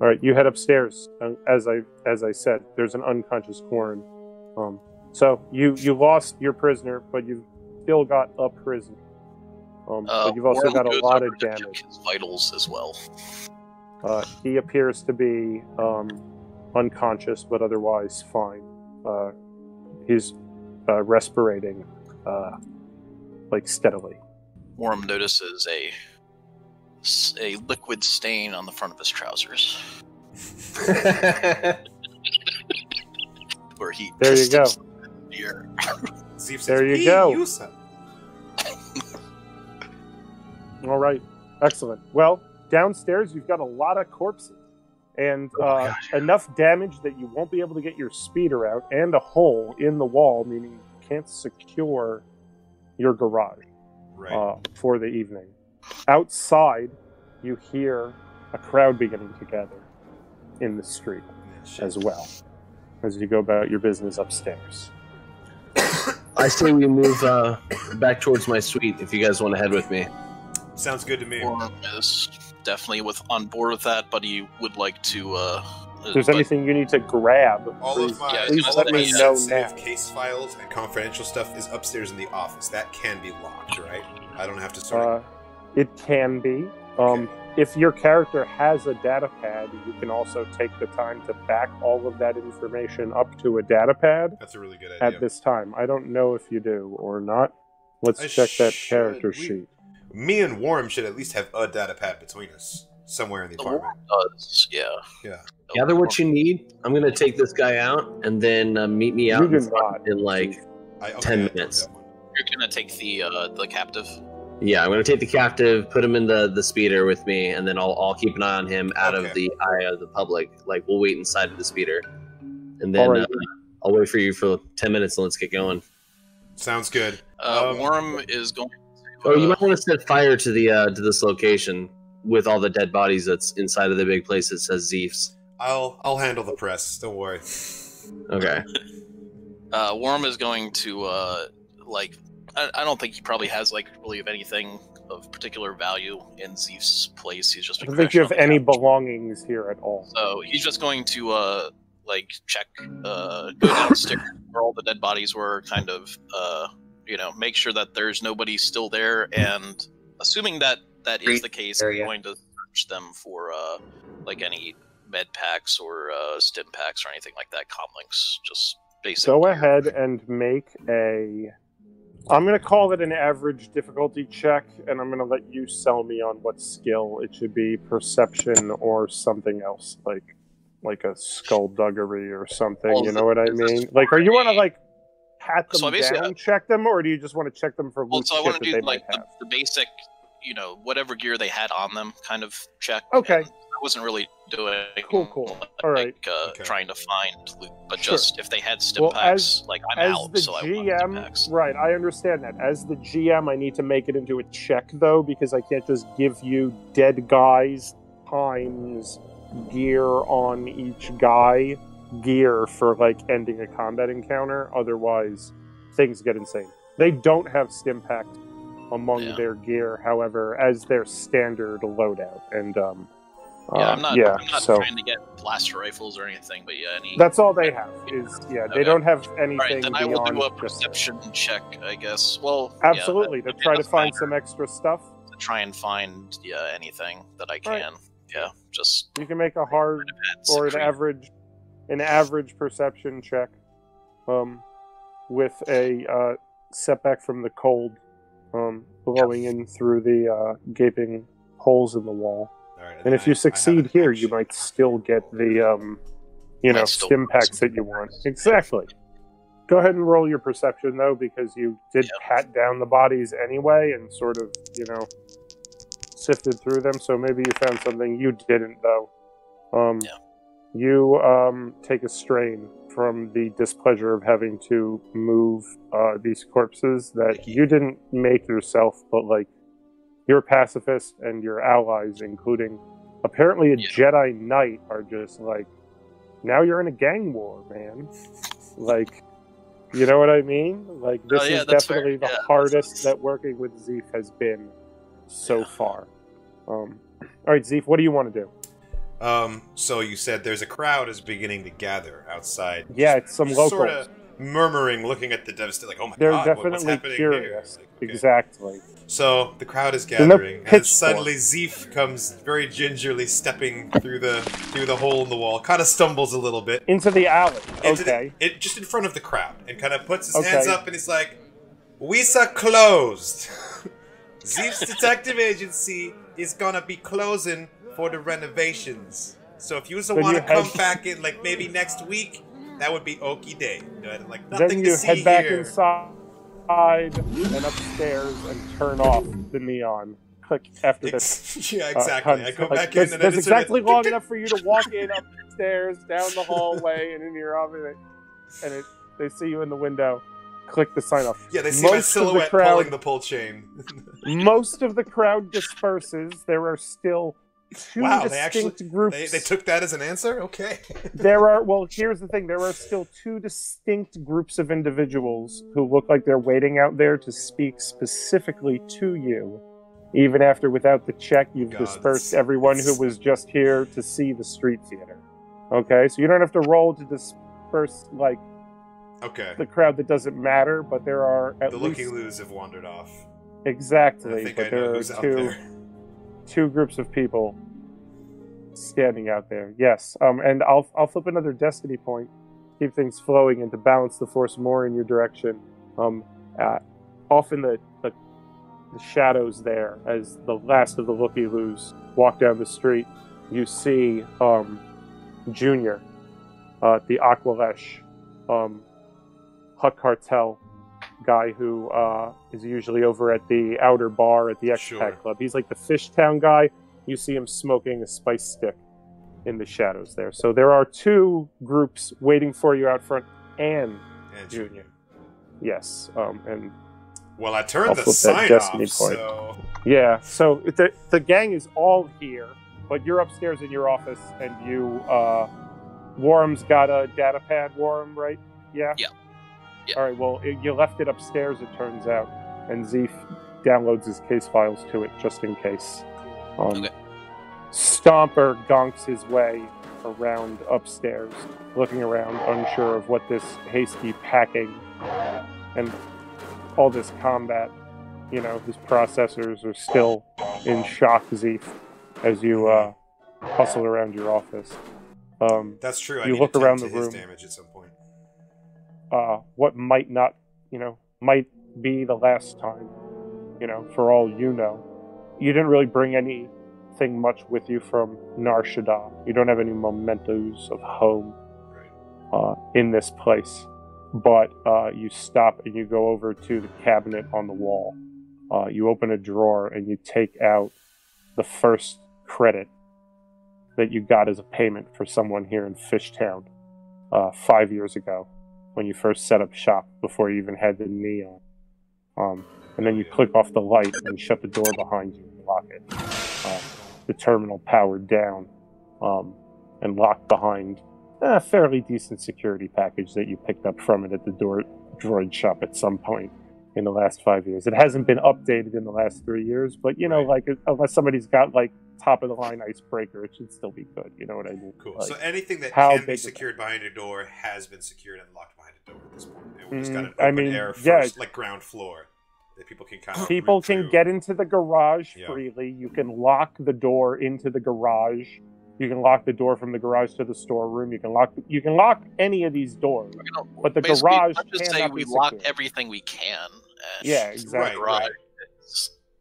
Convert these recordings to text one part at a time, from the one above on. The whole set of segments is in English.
All right, you head upstairs. Uh, as I as I said, there's an unconscious Quarren. Um, so you you lost your prisoner, but you've still got a prisoner. Um, Uh, but you've also got a lot of damage. His vitals as well. Uh, he appears to be um, unconscious, but otherwise fine. Uh, he's uh, respirating uh, like steadily. Worram notices a a liquid stain on the front of his trousers where he There you go. himself in the. Zeef says, There you go. Yusa." All right, excellent. Well, downstairs you've got a lot of corpses and Oh my uh, gosh. enough damage that you won't be able to get your speeder out, and a hole in the wall, meaning you can't secure your garage Right. uh, for the evening. Outside, you hear a crowd beginning to gather in the street Yeah, shit. as well as you go about your business upstairs. I say we move uh, back towards my suite if you guys want to head with me. Sounds good to me. Worram is definitely with on board with that, but he would like to. Uh, If there's but- anything you need to grab, All please, of my, Yeah, please all let me know sensitive now. case files and confidential stuff is upstairs in the office. That can be locked, right? I don't have to sort of. Uh, it can be. Um, if your character has a data pad, you can also take the time to back all of that information up to a data pad That's a really good idea. at this time. I don't know if you do or not. Let's I check that should. character We- sheet. Me and Worram should at least have a data pad between us somewhere in the the apartment. Worram does, yeah. Yeah. Gather what you need. I'm gonna take this guy out and then uh, meet me out in, do front not. in like I, okay, 10 I minutes. You're gonna take the uh, the captive. Yeah. I'm gonna take the captive, put him in the the speeder with me, and then I'll I'll keep an eye on him out of the eye of the public. Like we'll wait inside of the speeder, and then All right. uh, I'll wait for you for 10 minutes and let's get going. Sounds good. Uh, Um, Worram is going. To, Oh, you uh, might want to set fire to the uh, to this location with all the dead bodies that's inside of the big place that says Zeefs. I'll I'll handle the press. Don't worry. Okay. Uh, Worram is going to uh, like. I, I don't think he probably has like really of anything of particular value in Zeef's place. He's just. I don't think you have crashing on the any couch. belongings here at all. So he's just going to uh like check uh go downstairs where all the dead bodies were, kind of uh you know make sure that there's nobody still there, and assuming that that is Great the case, area. I'm going to search them for uh like any med packs or uh stim packs or anything like that, comlinks, just basically. Go ahead and make a. I'm going to call it an average difficulty check, and I'm going to let you sell me on what skill it should be perception or something else, like like a skullduggery or something. Well, you know what I mean? Like, are you want to like pat them So down, check them, or do you just want to check them for Well, loot so I want to do like the, the basic, you know, whatever gear they had on them, kind of check. Okay. and wasn't really doing Cool, cool. All right. like uh, Okay. trying to find loot, but Sure. just if they had stim Well, packs, like I'm As out, the so I want stim GM, packs. right? I understand that. As the GM, I need to make it into a check though, because I can't just give you dead guys times gear on each guy gear for like ending a combat encounter. Otherwise, things get insane. They don't have stim packs among Yeah. their gear, however, as their standard loadout. And um, Yeah, uh, I'm not. yeah, I'm not so trying to get blaster rifles or anything, but yeah, any. that's all they have. Is yeah, they don't have anything right, then I will do a just- perception check, I guess. Well, yeah, Absolutely, to try to find some extra stuff. to try and find yeah anything that I Right. can. Yeah, just You can make a hard or an average, an average perception check, um, with a uh, setback from the cold, um, blowing in through the uh, gaping holes in the wall. And if you I- succeed here, you might still get the, um, you know, stim packs that you want. Exactly. Go ahead and roll your perception though, because you did Yep. pat down the bodies anyway, and sort of, you know, sifted through them. So maybe you found something you didn't though. Um, Yeah. You um, take a strain from the displeasure of having to move uh, these corpses that you didn't make yourself, but like your pacifist and your allies, including apparently a Yeah. Jedi Knight, are just like, now you're in a gang war, man. Like, you know what I mean? Like, this Oh, yeah, is that's fair. definitely the Yeah, hardest that working with Zeef has been so Yeah. far. Um, all right, Zeef, what do you want to do? Um, so you said there's a crowd is beginning to gather outside. Yeah, it's some locals. Sort of murmuring, looking at the devastation, like, "Oh my They're god, what- what's definitely happening curious. here?" Like, okay. Exactly. So the crowd is no gathering, and suddenly Zeef comes very gingerly stepping through the through the hole in the wall. Kind of stumbles a little bit Into the alley. into Okay. the, it, just in front of the crowd, and kind of puts his Okay. hands up, and he's like, "We're closed. Zeef's detective agency is gonna be closing for the renovations. So if you want to come back in like maybe next week, that would be okie day. Like nothing then to you see head back here. inside and upstairs and turn off the neon. Click after this. Yeah, uh, exactly. hunt. I go Like, back there's, in and there's then it's exactly long enough for you to walk in upstairs, down the hallway, and in your office, and it, they see you in the window. Click the sign off. Yeah, they see my Most the silhouette crowd- pulling the pull chain. Most of the crowd disperses. There are still two Wow, they actually, groups. They, they took that as an answer. Okay. there are well here's the thing there are still two distinct groups of individuals who look like they're waiting out there to speak specifically to you even after without the check you've God, dispersed everyone who was just here to see the street theater okay so you don't have to roll to disperse like Okay. the crowd that doesn't matter but there are at The least looking loos have wandered off. exactly I think but I there are two there. Two groups of people standing out there. Yes, um, and I'll I'll flip another destiny point, keep things flowing, and to balance the force more in your direction. Um, uh, off in the, the the shadows there, as the last of the looky loos walk down the street, you see um, Junior, uh, the Aqualish, um, Cartel guy who uh, is usually over at the outer bar at the Expat Sure. Club. He's like the Fishtown guy. You see him smoking a spice stick in the shadows there. So there are two groups waiting for you out front, and And Junior. yes, um, and Well, I turned I'll the flip that sign destiny off, point. so yeah. So the the gang is all here, but you're upstairs in your office, and you uh, Worram's got a data pad. Worram, right? Yeah. Yeah. Yeah. All right. Well, it, you left it upstairs. It turns out, and Zeef downloads his case files to it just in case. Um, Okay. Stomper gonks his way around upstairs, looking around, unsure of what this hasty packing and all this combat. You know, his processors are still in shock, Zeef, as you uh, hustle around your office. Um, that's true. I You need look to around the room. damage at some point. Uh, what might not, you know, might be the last time, you know, for all you know. You didn't really bring anything much with you from Nar Shaddaa. You don't have any mementos of home uh, in this place. But uh, you stop and you go over to the cabinet on the wall. Uh, you open a drawer and you take out the first credit that you got as a payment for someone here in Fishtown uh, five years ago when you first set up shop before you even had the neon. Um, and then you click off the light and shut the door behind you and lock it. Uh, the terminal powered down um, and locked behind a fairly decent security package that you picked up from it at the door droid shop at some point in the last five years. It hasn't been updated in the last three years, but you know, Right. like unless somebody's got like top of the line icebreaker, it should still be good. You know what I mean? Cool. Like, so anything that how can big be secured behind a door has been secured and locked behind a door at this point. And we just got Mm, an I open mean, air first, yeah. like ground floor that people can kind of people can through. get into the garage Yeah. freely. You can lock the door into the garage. You can lock the door from the garage to the storeroom. You can lock. You can lock any of these doors, You know, but the garage let's just cannot say we be lock everything we can. Yeah, exactly. garage right.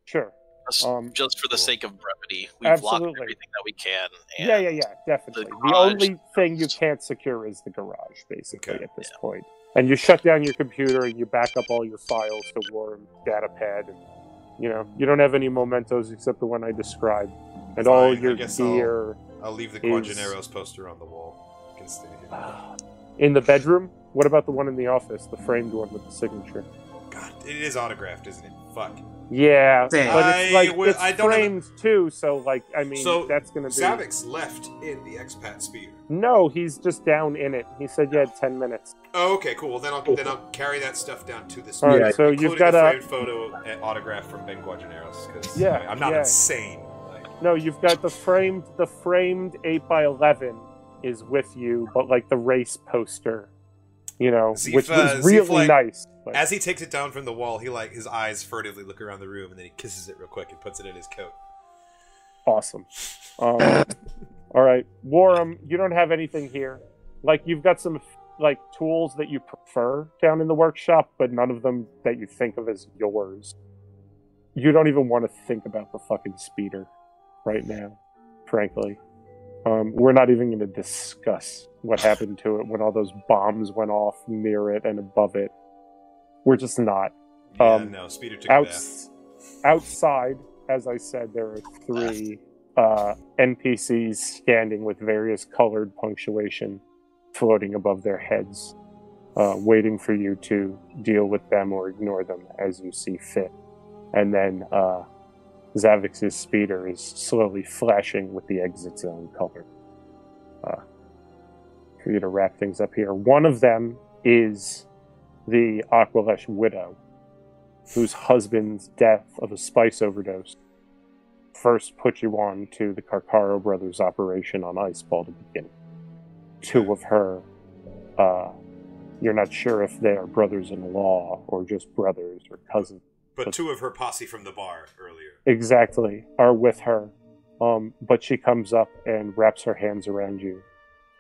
Sure. Just, Um, just for the Cool. sake of brevity, we've locked everything that we can. And Yeah, yeah, yeah, definitely. The, garage- only thing you can't secure is the garage, basically, Okay. at this point. And you shut down your computer and you back up all your files to Worram Datapad, and you know you don't have any mementos except the one I described, and all Fine, I your guess I'll- gear. I'll leave the is- poster on the wall. You can stay here. In the bedroom? What about the one in the office, the framed one with the signature? God, it is autographed, isn't it? Fuck. Yeah, Damn. but it's like will- it's I don't have framed too, so like I mean So, that's gonna be Zavix left in the expat sphere. no. He's just down in it. He said you had ten minutes. Oh, okay, cool. Well, then I'll then I'll carry that stuff down to the All sphere. right, Yeah, so you've got a a photo and autograph from Ben Guajaneros because Yeah, I'm not yeah. insane. Like, No, you've got the framed the framed eight by eleven is with you, but like the race poster, you know, which was uh, really like, nice. but- As he takes it down from the wall, he like his eyes furtively look around the room and then he kisses it real quick and puts it in his coat. awesome. Um, all right, Worram, you don't have anything here. Like you've got some like tools that you prefer down in the workshop, but none of them that you think of as yours. You don't even want to think about the fucking speeder right now, frankly. Um, we're not even going to discuss what happened to it when all those bombs went off near it and above it. We're just not. Yeah, Um, no, Speeder took. Outs- outside, as I said, there are three uh, NPCs standing with various colored punctuation floating above their heads, uh, waiting for you to deal with them or ignore them as you see fit. And then uh, Zavix's speeder is slowly flashing with the exit zone color. Uh, you to wrap things up here, one of them is the Aqualish widow whose husband's death of a spice overdose first put you on to the Carcaro brothers' operation on Iceball to begin. Two of her, uh, you're not sure if they are brothers-in-law or just brothers or cousins. But two of her posse from the bar earlier. Exactly, are with her. Um, but she comes up and wraps her hands around you,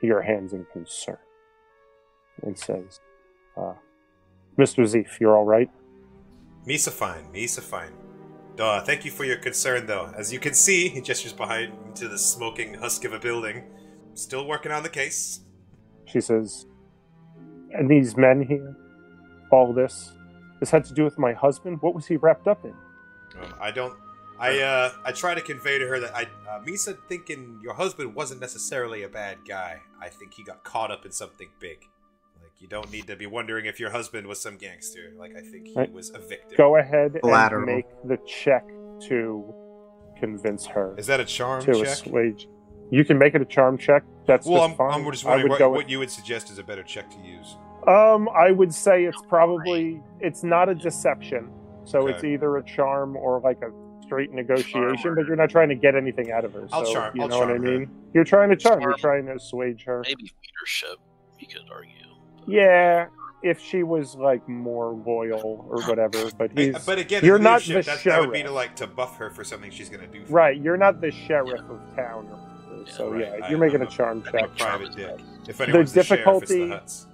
your hands in concern, and says, uh, "Mr. Zeef, you're all right." Misa fine, Misa fine. Duh, thank you for your concern though. As you can see, he gestures behind into the smoking husk of a building. Still working on the case. She says, And these men here, all this, this had to do with my husband? What was he wrapped up in? Um, I don't. I uh, I try to convey to her that I uh, Misa thinking your husband wasn't necessarily a bad guy. I think he got caught up in something big. Like you don't need to be wondering if your husband was some gangster. Like I think he Right. was a victim. Go ahead Collateral. and make the check to convince her Is that a charm to check? assuage. You can make it a charm check. That's Well, just I'm, fine. I'm just wondering what, go what you would suggest is a better check to use. Um, I would say it's probably it's not a deception, so Okay. it's either a charm or like a straight negotiation. But you're not trying to get anything out of her. I'll so, charm- You I'll know what I charm her. mean? You're trying to charm. You're trying to assuage her. Maybe leadership, you could argue. Yeah, if she was like more loyal or whatever. But I- he's but again, you're not the that, that would be to like to buff her for something she's gonna do. For right. You're not the sheriff of town. Or, Yeah, so right. yeah, you're making I'm a a- charm I'm check. a private dick. If anyone's the, sheriff, it's difficulty- the Hutts.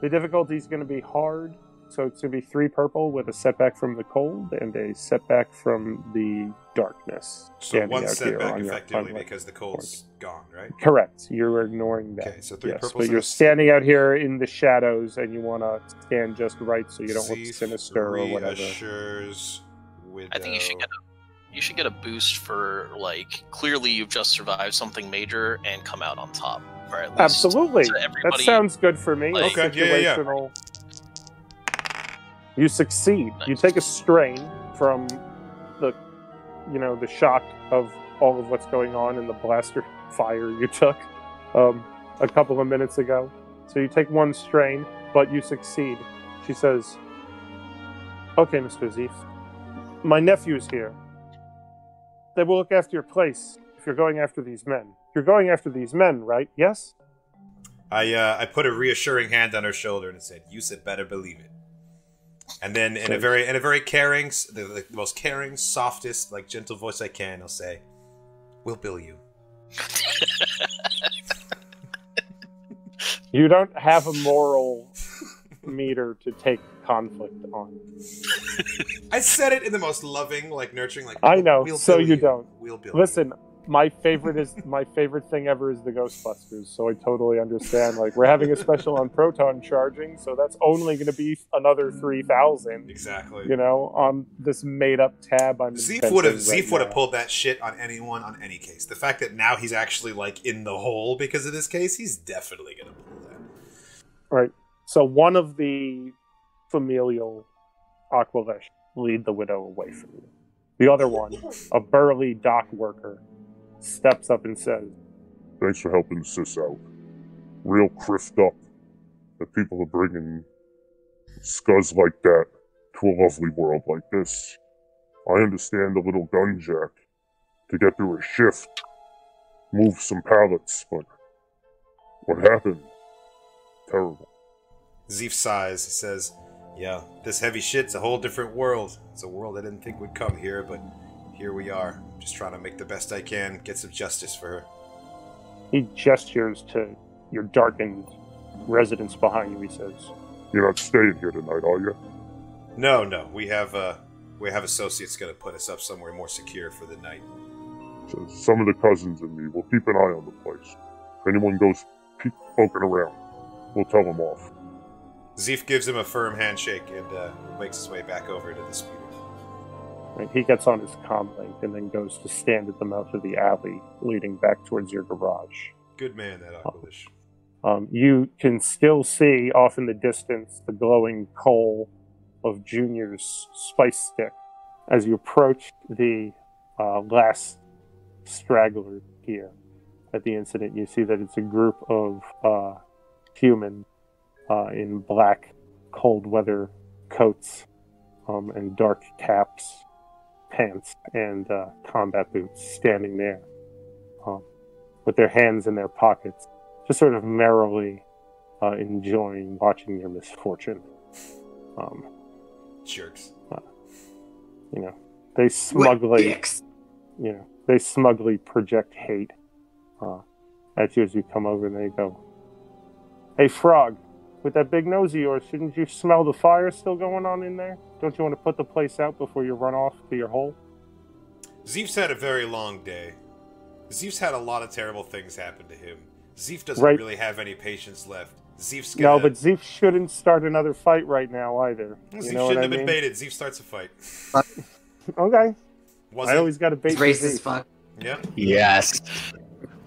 The difficulty is going to be hard, so it's going to be three purple with a setback from the cold and a setback from the darkness. So standing one out here setback on your- effectively on my- because the cold's gone, right? Correct. You're ignoring that. Okay, so three yes, purples. but you're standing out here in the shadows, and you want to stand just right so you don't look sinister or whatever. reassures widow. I think you should get a you should get a boost for like clearly you've just survived something major and come out on top. Or at least Absolutely. so That sounds good for me. like- Okay, yeah, yeah, yeah. Situational. You succeed. You take a strain from the, you know, the shock of all of what's going on in the blaster fire you took um, a couple of minutes ago. So you take one strain, but you succeed. She says, "Okay, Mr. Zeef, my nephew's here. They will look after your place if you're going after these men. You're going after these men, right? Yes." I uh, I put a reassuring hand on her shoulder and said, "You said better believe it." And then in a very in a very caring, the, the most caring, softest, like gentle voice I can, I'll say, "We'll bill you." You don't have a moral meter to take conflict on. I said it in the most loving, like nurturing, like I know, We'll so bill you don't. We'll bill Listen, my favorite is my favorite thing ever is the Ghostbusters, so I totally understand. Like we're having a special on proton charging, so that's only going to be another three thousand. exactly. You know, on this made-up tab. I'm Zeef would have right Zeef would have pulled that shit on anyone on any case. The fact that now he's actually like in the hole because of this case, he's definitely gonna pull that. Right. So one of the familial Aqualish lead the widow away from you. The other one, a burly dock worker, steps up and says, Thanks for helping sis out. Real kriffed up that people are bringing scuzz like that to a lovely world like this. I understand a little gun jack, to get through a shift, move some pallets, but what happened? Terrible. Zeef sighs. He says, Yeah, this heavy shit's a whole different world. It's a world I didn't think would come here, but here we are. Just trying to make the best I can, get some justice for her. He gestures to your darkened residence behind you. He says, You're not staying here tonight, are you? No, no, we have uh, we have associates gonna put us up somewhere more secure for the night. So some of the cousins and me will keep an eye on the place. If anyone goes peek, poking around, we'll tell them off. Zeef gives him a firm handshake and uh, makes his way back over to the speeder. He gets on his comm link and then goes to stand at the mouth of the alley leading back towards your garage. Good man, that Aqualish. Um, you can still see off in the distance the glowing coal of Junior's spice stick. As you approach the uh, last straggler here at the incident, you see that it's a group of uh, human uh, in black cold weather coats um, and dark caps, pants, and uh, combat boots standing there um, with their hands in their pockets just sort of merrily uh, enjoying watching your misfortune. Um, Jerks. you know, they smugly, you know, they smugly project hate uh, at you as you come over, and they go, "Hey, frog, with that big nose of yours, shouldn't you smell the fire still going on in there? Don't you want to put the place out before you run off to your hole?" Zeef's had a very long day. Zeef's had a lot of terrible things happen to him. Zeef doesn't Right. really have any patience left. Zeef's gonna... No, but Zeef shouldn't start another fight right now either. Zeef You know what shouldn't I have been baited. Zeef starts a fight. Okay, Was I it? always got to bait It's the racist fuck. Yeah. Yes.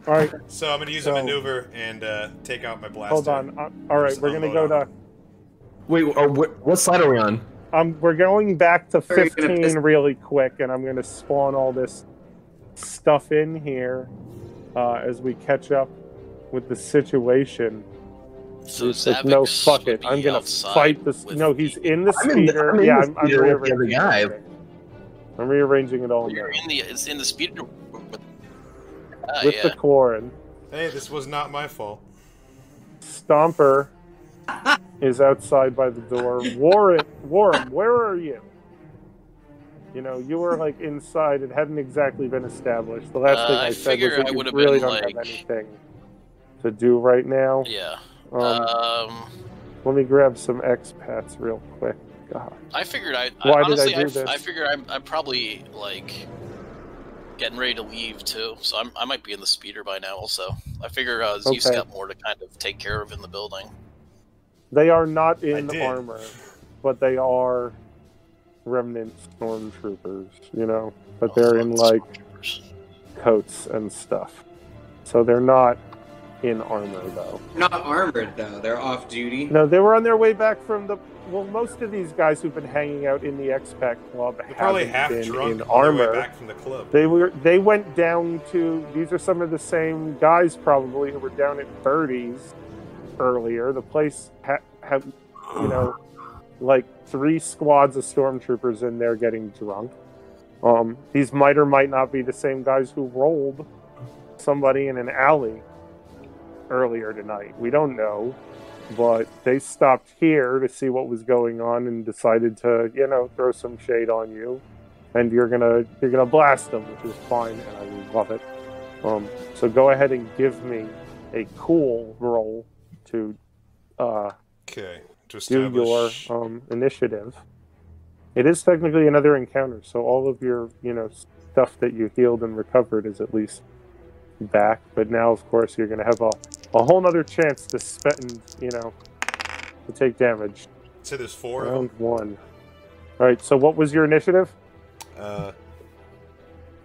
All right, So I'm gonna use So- a maneuver and uh, take out my blaster. hold on. Uh, all right, we're gonna go to. Wait, or wh- what slide are we on? Um, we're going back to Are you gonna 15 piss- really quick, and I'm going to spawn all this stuff in here uh, as we catch up with the situation. So It's like, no, fuck it. I'm going to fight this. No, he's in the I'm in the- speeder. I'm in yeah, the I'm, I'm speeder with the other rearranging guy. everything. I'm rearranging it all now. You're in the it's in the speeder with, Ah, with yeah. the Quarren. Hey, this was not my fault. Stomper is outside by the door. Worram, Worram, where are you? You know, you were like inside. It hadn't exactly been established. The last Uh, thing I I, said was that I you would've really been, don't have like- anything to do right now. yeah. Um, Um, let me grab some expats real quick. God. I figured I, Why I did I do I, this? I figure I'm I'm probably like getting ready to leave too, so I'm, I might be in the speeder by now. Also, I figure uh, Zeus Okay. got more to kind of take care of in the building. They are not in armor, but they are remnant stormtroopers, you know, but they're in like coats and stuff. So they're not in armor though. Not armored though. They're off duty. No, they were on their way back from the. Well, most of these guys who've been hanging out in the expat club They're probably haven't half been drunk in on their way armor. back from the club. They were. They went down to. These are some of the same guys probably who were down at Birdie's earlier. The place ha- had, you know, like three squads of stormtroopers in there getting drunk. Um, these might or might not be the same guys who rolled somebody in an alley earlier tonight. We don't know, but they stopped here to see what was going on and decided to, you know, throw some shade on you. And you're gonna you're gonna blast them, which is fine, and I love it. Um, so go ahead and give me a cool roll to uh, Okay. To do your um, initiative. It is technically another encounter, so all of your you know stuff that you healed and recovered is at least back. But now, of course, you're going to have a, a whole other chance to spend you know to take damage. So there's four Round one. All right. So what was your initiative? Uh,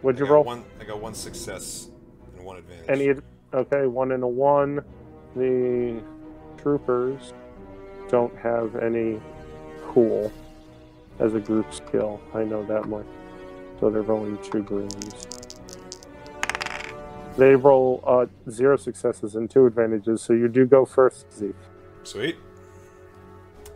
What'd I you roll? One, I got one success and one advantage. Any? Okay, one and a one. The troopers don't have any cool as a group skill. I know that much. So they're rolling two greens. They roll uh, zero successes and two advantages. So you do go first, Zeke. Sweet.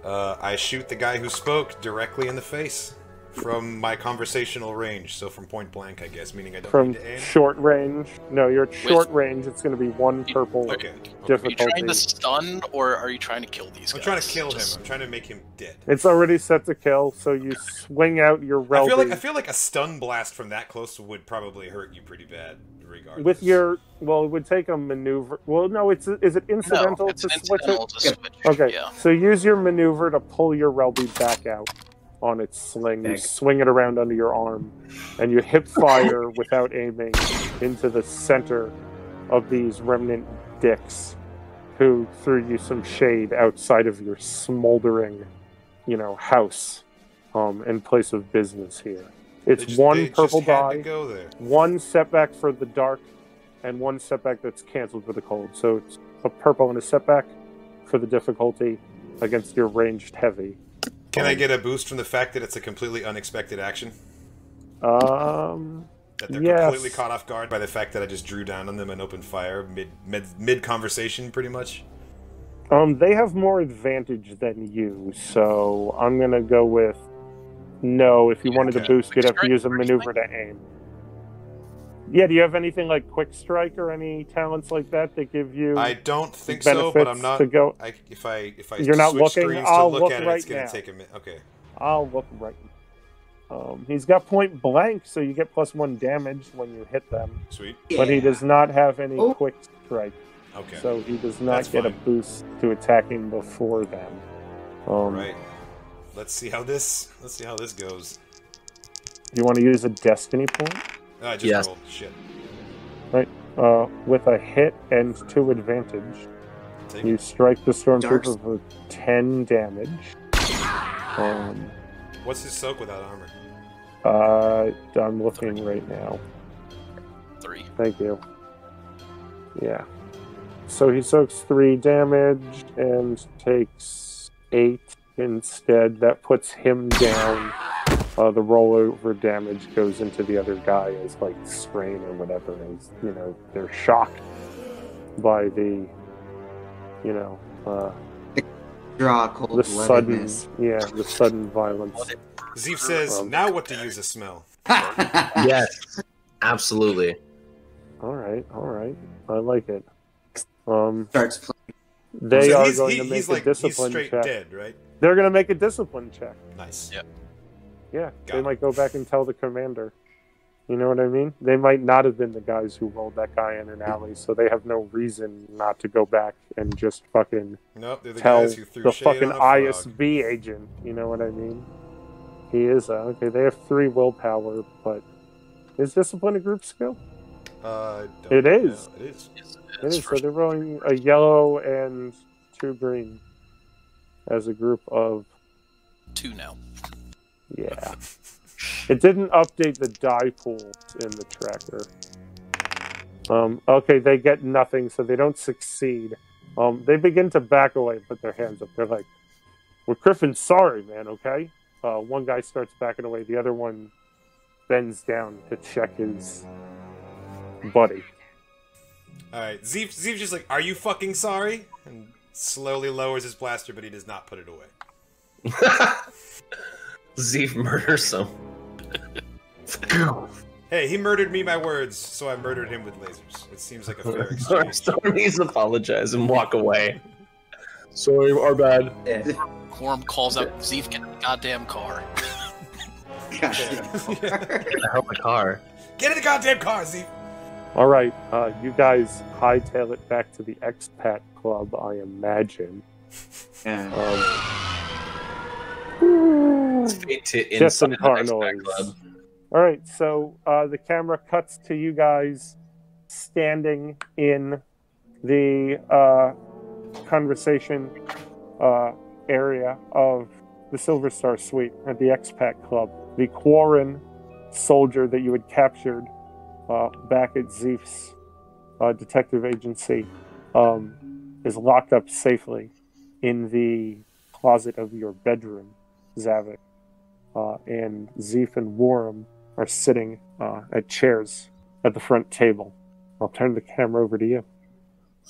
Uh, I shoot the guy who spoke directly in the face. From my conversational range, so from point blank, I guess, meaning I don't From need to aim. short range. No, you're at short range. It's going to be one purple Okay. Are you trying to stun or are you trying to kill these guys? I'm guys? trying to kill him. I'm trying to make him dead. It's already set to kill, so you swing out your I feel like I feel like a stun blast from that close would probably hurt you pretty bad, regardless. with your. Well, it would take a maneuver. Well, no, it's is it No, incidental it's to an switch incidental it? to switch. Okay, Yeah. so use your maneuver to pull your relby back out on its sling. You swing it around under your arm, and you hip fire without aiming into the center of these remnant dicks, who threw you some shade outside of your smoldering, you know, house, um, and place of business here. It's just- one purple die one setback for the dark and one setback that's canceled for the cold. So it's a purple and a setback for the difficulty against your ranged heavy. Can I get a boost from the fact that it's a completely unexpected action? Um, That they're Yes. completely caught off guard by the fact that I just drew down on them and opened fire mid mid mid conversation, pretty much. um, they have more advantage than you, so I'm gonna go with no. If you wanted to boost, you'd have to use a maneuver to aim. Yeah, do you have anything like quick strike or any talents like that that give you I don't think so, but I'm not. to go? I, if I if I You're not looking? screens I'll look, look at it, right it's gonna now. take a minute. Okay. I'll look right. Um, he's got point blank, so you get plus one damage when you hit them. Sweet. But he does not have any Oh. quick strike, Okay. so he does not That's get a boost to attacking before them. Um, All right. Let's see how this. Let's see how this goes. You want to use a destiny point I just Yes. rolled. Shit. uh, with a hit and two advantage. Take You it. strike the stormtrooper for ten damage. Um, What's his soak without armor? uh, I'm looking right now. Three. Thank you. Yeah. So he soaks three damage and takes eight instead. That puts him down. Uh, the rollover damage goes into the other guy as like strain or whatever. As you know, they're shocked by the, you know, uh, Draw cold the sudden, yeah, the sudden violence. Zeef says, Well- "Now what to use a smell?" Yes, absolutely. All right, all right, I like it. Um, Starts playing. they So are he's, going he- to make he's a like he's discipline straight check. dead, right? They're going to make a discipline check. Nice. Yep. Yeah, Got they it. might go back and tell the commander. You know what I mean? They might not have been the guys who rolled that guy in an alley, so they have no reason not to go back and just fucking Nope, they're the tell guys who threw the fucking on. ISB agent. You know what I mean? He is uh, okay. They have three willpower, but is discipline a group skill? Uh, don't it is. it is. It is. It is. So they're rolling a yellow and two green as a group of two now. Yeah. It didn't update the die pools in the tracker. Um, okay, they get nothing, so they don't succeed. Um, they begin to back away, put their hands up. They're like, "We're Griffin, sorry, man. Okay." Uh, one guy starts backing away. The other one bends down to check his buddy. All right, Zeef. Zeef's just like, "Are you fucking sorry?" And slowly lowers his blaster, but he does not put it away. Zeef murders him. Hey, he murdered me by words, so I murdered him with lasers. It seems like a fair exchange. Storm needs to apologize and walk away. Sorry, our bad. Quorum calls out Zeef, get in the goddamn car. God. I hope a car. Get in the goddamn car, Zeef. All right, uh, you guys hightail it back to the expat club, I imagine. Yeah. Um, Fate to Just some car noise. club. All right, so uh, the camera cuts to you guys standing in the uh, conversation uh, area of the Silverstar Suite at the Expat Club. The Quarren soldier that you had captured uh, back at Zeef's uh, detective agency um, is locked up safely in the closet of your bedroom, Zavik. Uh, and Zeef and Worram are sitting uh, at chairs at the front table. I'll turn the camera over to you.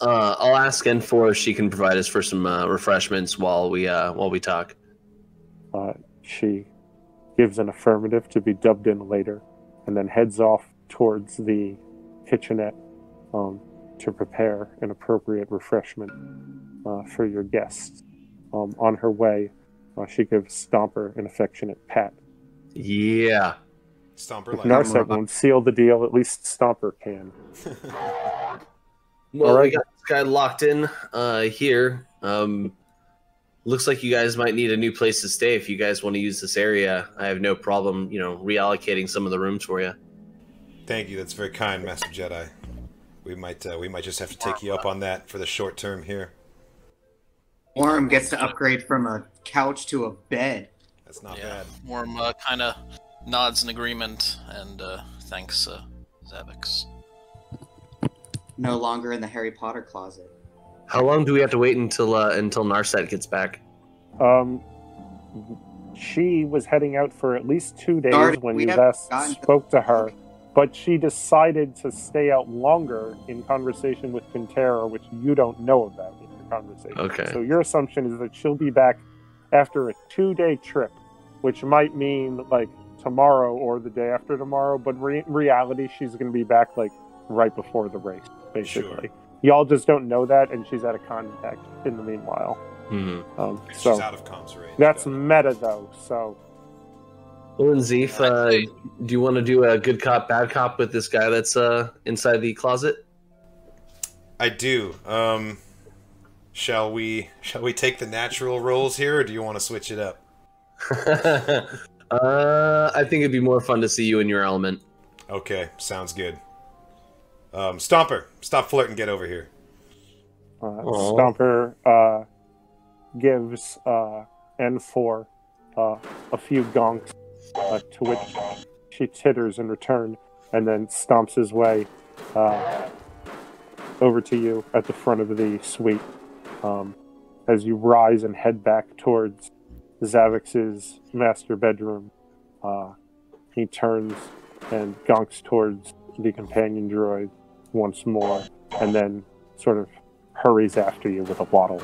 Uh, I'll ask N4 if she can provide us for some uh, refreshments while we uh, while we talk. Uh, she gives an affirmative to be dubbed in later, and then heads off towards the kitchenette um, to prepare an appropriate refreshment uh, for your guests. Um, on her way, uh, she gives Stomper an affectionate pat. Yeah. Stomper If like. Narset won't seal the deal, at least Stomper can. Well, All right. we got this guy locked in uh, here. Um, looks like you guys might need a new place to stay. If you guys want to use this area, I have no problem, you know, reallocating some of the rooms for you. Thank you. That's very kind, Master Jedi. We might uh, we might just have to take you up on that for the short term here. Orm gets to upgrade from a couch to a bed. That's not yeah. bad. Worram uh, kind of nods in agreement and uh, thanks uh, Zavix. No longer in the Harry Potter closet. How long do we have to wait until uh, until Narset gets back? Um, she was heading out for at least two days Darn when we you last spoke to her, but she decided to stay out longer in conversation with Quintera, which you don't know about in your conversation. Okay. So your assumption is that she'll be back after a two-day trip, which might mean like tomorrow or the day after tomorrow, but re- in reality, she's going to be back like right before the race, basically. Y'all just don't know that, and she's out of contact in the meanwhile. Hmm. Um, She's so out of comms range. that's but- meta, though. So Well, and Zeef, uh, do you want to do a good cop, bad cop with this guy that's uh, inside the closet? I do. Um, shall we? Shall we take the natural roles here, or do you want to switch it up? uh, I think it'd be more fun to see you in your element. Okay, sounds good. Um, Stomper, stop flirting. Get over here. uh, Stomper uh, gives uh, N4 uh, a few gonks, uh, to which she titters in return, and then stomps his way uh, over to you at the front of the suite. Um, as you rise and head back towards Zavix's master bedroom, uh, he turns and gonks towards the companion droid once more, and then sort of hurries after you with a waddle.